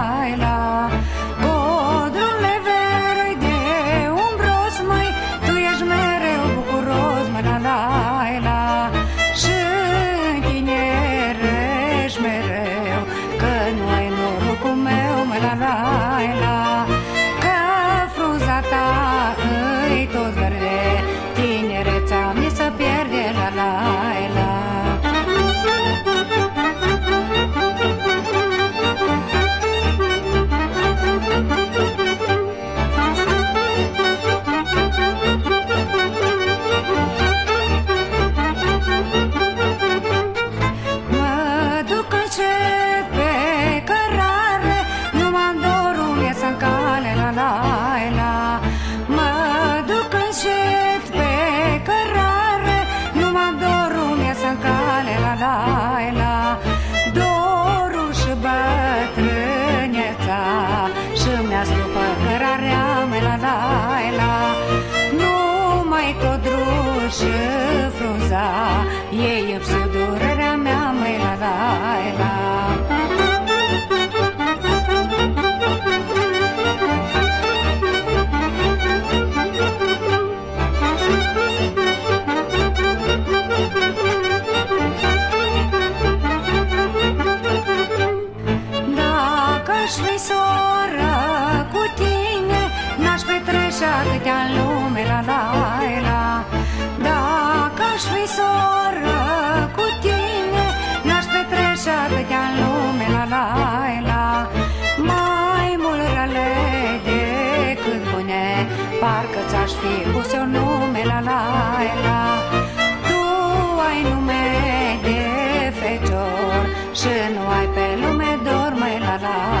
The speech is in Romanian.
爱了。Tot și frunza Ei și durerea mea, măi la la la. Dacă aș fi soră cu tine N-aș petrece atâtea ți-aș fi pus eu nume la la la. Tu ai nume de fecior Și nu ai pe lume dor, mai la la la